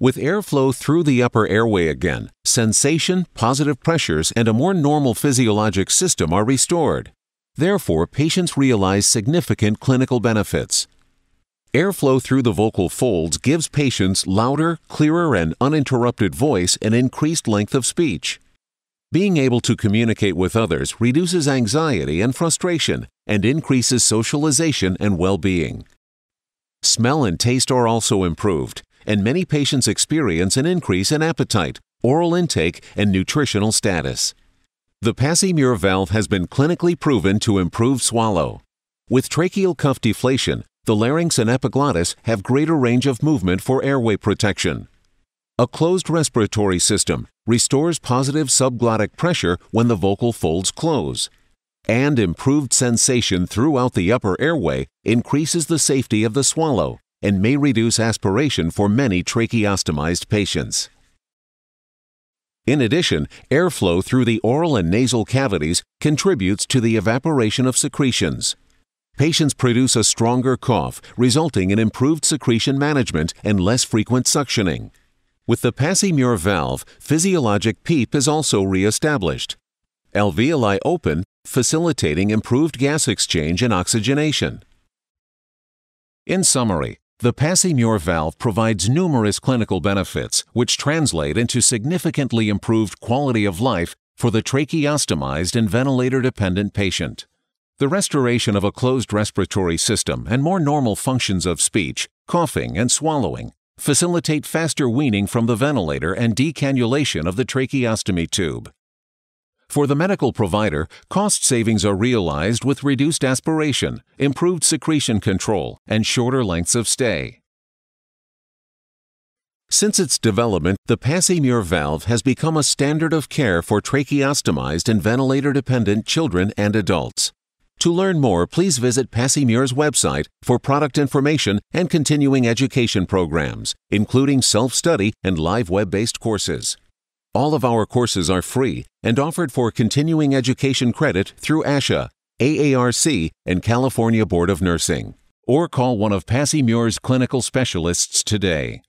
With airflow through the upper airway again, sensation, positive pressures, and a more normal physiologic system are restored. Therefore, patients realize significant clinical benefits. Airflow through the vocal folds gives patients louder, clearer, and uninterrupted voice and increased length of speech. Being able to communicate with others reduces anxiety and frustration and increases socialization and well being. Smell and taste are also improved, and many patients experience an increase in appetite, oral intake, and nutritional status. The Passy-Muir valve has been clinically proven to improve swallow. With tracheal cuff deflation, the larynx and epiglottis have greater range of movement for airway protection. A closed respiratory system restores positive subglottic pressure when the vocal folds close. And improved sensation throughout the upper airway increases the safety of the swallow and may reduce aspiration for many tracheostomized patients. In addition, airflow through the oral and nasal cavities contributes to the evaporation of secretions patients produce a stronger cough, resulting in improved secretion management and less frequent suctioning. With the Passy-Muir valve, physiologic PEEP is also reestablished. Alveoli open, facilitating improved gas exchange and oxygenation. In summary, the Passy-Muir valve provides numerous clinical benefits which translate into significantly improved quality of life for the tracheostomized and ventilator-dependent patient. The restoration of a closed respiratory system and more normal functions of speech, coughing, and swallowing facilitate faster weaning from the ventilator and decannulation of the tracheostomy tube. For the medical provider, cost savings are realized with reduced aspiration, improved secretion control, and shorter lengths of stay. Since its development, the Passy-Muir valve has become a standard of care for tracheostomized and ventilator-dependent children and adults. To learn more, please visit Passy-Muir's website for product information and continuing education programs, including self-study and live web-based courses. All of our courses are free and offered for continuing education credit through ASHA, AARC, and California Board of Nursing. Or call one of Passy-Muir's clinical specialists today.